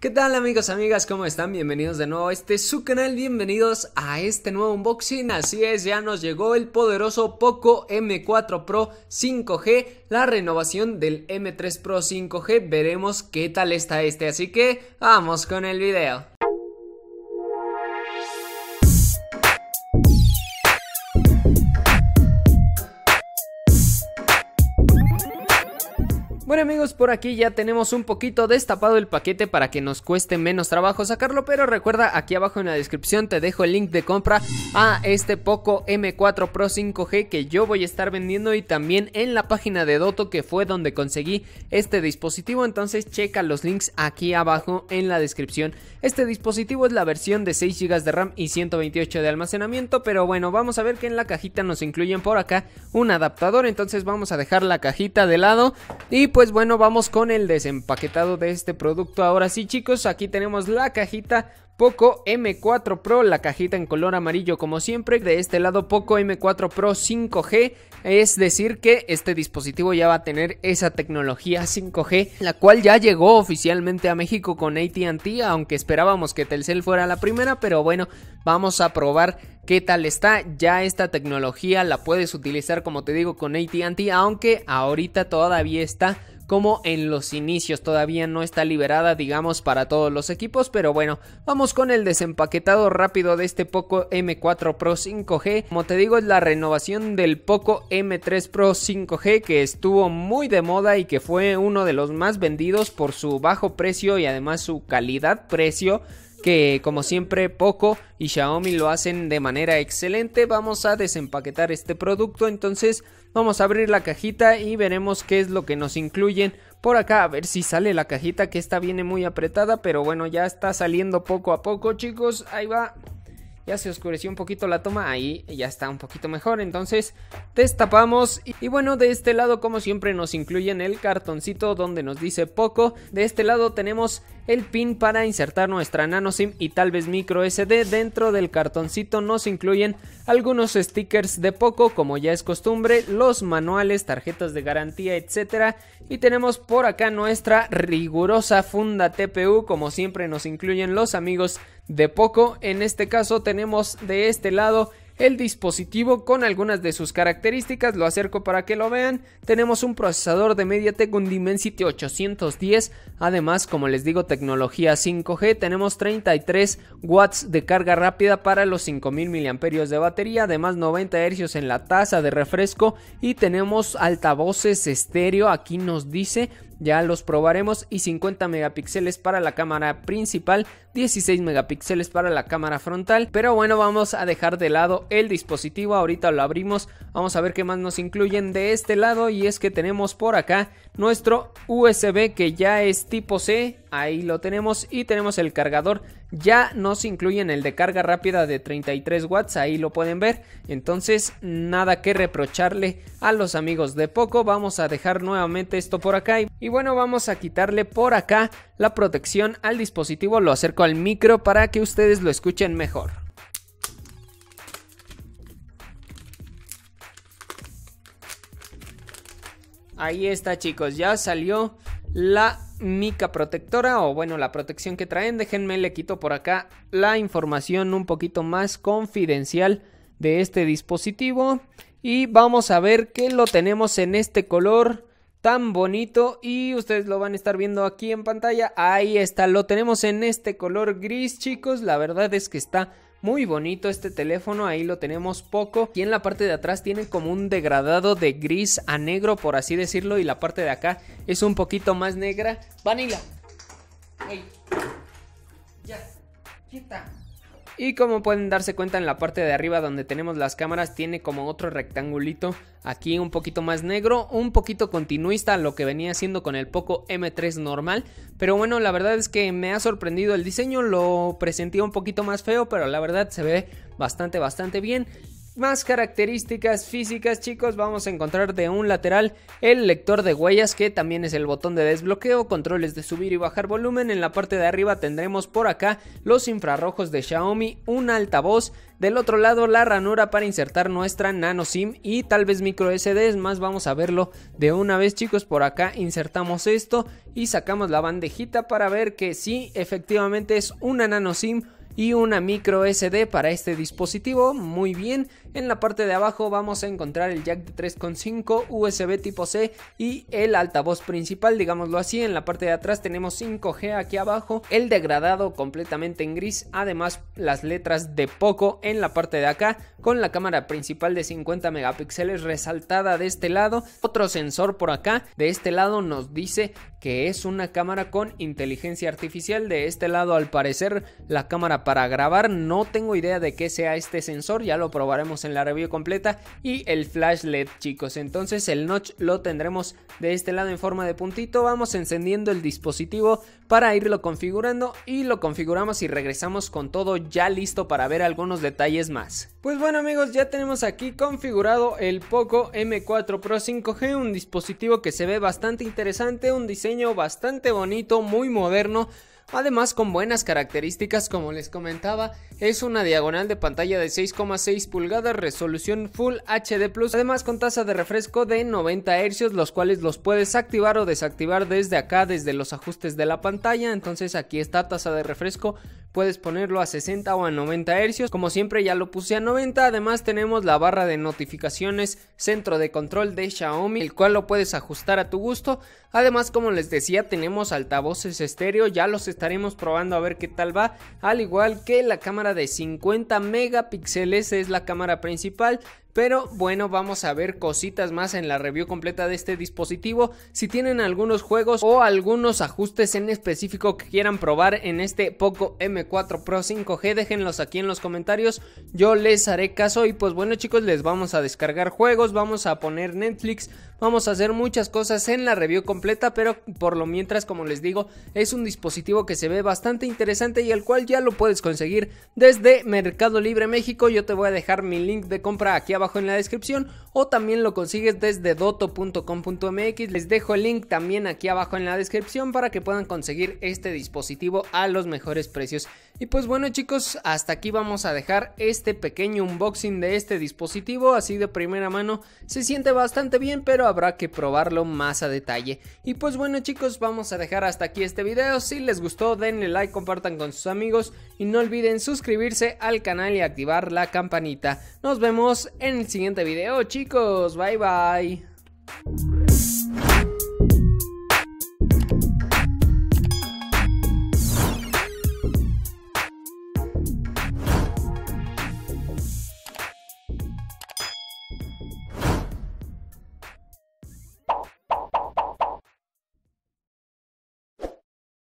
¿Qué tal amigos, amigas? ¿Cómo están? Bienvenidos de nuevo a este su canal, bienvenidos a este nuevo unboxing, así es, ya nos llegó el poderoso Poco M4 Pro 5G, la renovación del M3 Pro 5G, veremos qué tal está este, así que vamos con el video. Amigos, por aquí ya tenemos un poquito destapado el paquete para que nos cueste menos trabajo sacarlo, pero recuerda aquí abajo en la descripción te dejo el link de compra a este Poco M4 Pro 5G que yo voy a estar vendiendo y también en la página de Doto que fue donde conseguí este dispositivo, entonces checa los links aquí abajo en la descripción. Este dispositivo es la versión de 6 GB de RAM y 128 de almacenamiento, pero bueno, vamos a ver que en la cajita nos incluyen por acá un adaptador, entonces vamos a dejar la cajita de lado y pues bueno, vamos con el desempaquetado de este producto. Ahora sí, chicos, aquí tenemos la cajita Poco M4 Pro, la cajita en color amarillo como siempre. De este lado Poco M4 Pro 5G, es decir que este dispositivo ya va a tener esa tecnología 5G, la cual ya llegó oficialmente a México con AT&T, aunque esperábamos que Telcel fuera la primera, pero bueno, vamos a probar qué tal está. Ya esta tecnología la puedes utilizar como te digo con AT&T, aunque ahorita todavía está como en los inicios todavía no está liberada digamos para todos los equipos pero bueno vamos con el desempaquetado rápido de este Poco M4 Pro 5G como te digo es la renovación del Poco M3 Pro 5G que estuvo muy de moda y que fue uno de los más vendidos por su bajo precio y además su calidad precio que como siempre Poco y Xiaomi lo hacen de manera excelente. Vamos a desempaquetar este producto, entonces vamos a abrir la cajita y veremos qué es lo que nos incluyen por acá. A ver si sale la cajita que esta viene muy apretada, pero bueno, ya está saliendo poco a poco chicos. Ahí va. Ya se oscureció un poquito la toma, ahí ya está un poquito mejor, entonces destapamos y, bueno, de este lado como siempre nos incluyen el cartoncito donde nos dice poco, de este lado tenemos el pin para insertar nuestra nano SIM y tal vez micro SD. Dentro del cartoncito nos incluyen algunos stickers de poco, como ya es costumbre, los manuales, tarjetas de garantía, etcétera. Y tenemos por acá nuestra rigurosa funda TPU, como siempre nos incluyen los amigos de poco. En este caso tenemos de este lado el dispositivo con algunas de sus características, lo acerco para que lo vean. Tenemos un procesador de MediaTek un Dimensity 810, además como les digo tecnología 5G, tenemos 33 watts de carga rápida para los 5000 mAh de batería, además 90 Hz en la tasa de refresco. Y tenemos altavoces estéreo, aquí nos dice ya los probaremos y 50 megapíxeles para la cámara principal, 16 megapíxeles para la cámara frontal, pero bueno vamos a dejar de lado el dispositivo, ahorita lo abrimos, vamos a ver qué más nos incluyen de este lado y es que tenemos por acá nuestro USB que ya es tipo C, ahí lo tenemos y tenemos el cargador ya nos incluyen el de carga rápida de 33 watts, ahí lo pueden ver. Entonces, nada que reprocharle a los amigos de Poco. Vamos a dejar nuevamente esto por acá. Y bueno, vamos a quitarle por acá la protección al dispositivo. Lo acerco al micro para que ustedes lo escuchen mejor. Ahí está chicos, ya salió la mica protectora o bueno la protección que traen déjenme le quito por acá la información un poquito más confidencial de este dispositivo y vamos a ver que lo tenemos en este color tan bonito y ustedes lo van a estar viendo aquí en pantalla ahí está lo tenemos en este color gris chicos la verdad es que está muy bonito este teléfono, ahí lo tenemos poco. Y en la parte de atrás tiene como un degradado de gris a negro, por así decirlo. Y la parte de acá es un poquito más negra. Vanilla. Ya. Quita. Y como pueden darse cuenta en la parte de arriba donde tenemos las cámaras tiene como otro rectangulito aquí un poquito más negro, un poquito continuista a lo que venía haciendo con el Poco M3 normal. Pero bueno, la verdad es que me ha sorprendido el diseño, lo presenté un poquito más feo, pero la verdad se ve bastante, bastante bien. Más características físicas chicos. Vamos a encontrar de un lateral el lector de huellas que también es el botón de desbloqueo, controles de subir y bajar volumen, en la parte de arriba tendremos por acá los infrarrojos de Xiaomi, un altavoz, del otro lado la ranura para insertar nuestra nano SIM y tal vez micro SD, es más vamos a verlo de una vez chicos, por acá insertamos esto y sacamos la bandejita para ver que sí efectivamente es una nano SIM y una micro SD para este dispositivo. Muy bien, en la parte de abajo vamos a encontrar el jack de 3.5, USB tipo C y el altavoz principal, digámoslo así. En la parte de atrás tenemos 5G aquí abajo, el degradado completamente en gris, además las letras de poco en la parte de acá con la cámara principal de 50 megapíxeles resaltada de este lado. Otro sensor por acá, de este lado nos dice que es una cámara con inteligencia artificial. De este lado al parecer la cámara para grabar. No tengo idea de qué sea este sensor, ya lo probaremos en la review completa. Y el flash LED, chicos. Entonces el notch lo tendremos de este lado en forma de puntito. Vamos encendiendo el dispositivo para irlo configurando y lo configuramos y regresamos con todo ya listo para ver algunos detalles más. Pues bueno amigos, ya tenemos aquí configurado el Poco M4 Pro 5G, un dispositivo que se ve bastante interesante, un diseño bastante bonito, muy moderno. Además con buenas características como les comentaba, es una diagonal de pantalla de 6,6 pulgadas, resolución Full HD Plus, además con tasa de refresco de 90 Hz, los cuales los puedes activar o desactivar desde acá, desde los ajustes de la pantalla, entonces aquí está tasa de refresco, puedes ponerlo a 60 o a 90 Hz, como siempre ya lo puse a 90, además tenemos la barra de notificaciones, centro de control de Xiaomi, el cual lo puedes ajustar a tu gusto, además como les decía tenemos altavoces estéreo, ya los estaremos probando a ver qué tal va, al igual que la cámara de 50 megapíxeles es la cámara principal, pero bueno, vamos a ver cositas más en la review completa de este dispositivo. Si tienen algunos juegos o algunos ajustes en específico que quieran probar en este Poco M4 Pro 5G, déjenlos aquí en los comentarios. Yo les haré caso y pues bueno chicos, les vamos a descargar juegos, vamos a poner Netflix, vamos a hacer muchas cosas en la review completa, pero por lo mientras, como les digo, es un dispositivo que se ve bastante interesante y el cual ya lo puedes conseguir desde Mercado Libre México. Yo te voy a dejar mi link de compra aquí abajo en la descripción o también lo consigues desde doto.com.mx. Les dejo el link también aquí abajo en la descripción para que puedan conseguir este dispositivo a los mejores precios. Y pues bueno chicos, hasta aquí vamos a dejar este pequeño unboxing de este dispositivo, así de primera mano. Se siente bastante bien, pero habrá que probarlo más a detalle. Y pues bueno chicos, vamos a dejar hasta aquí este video. Si les gustó, denle like, compartan con sus amigos y no olviden suscribirse al canal y activar la campanita. Nos vemos en el siguiente video chicos, bye bye.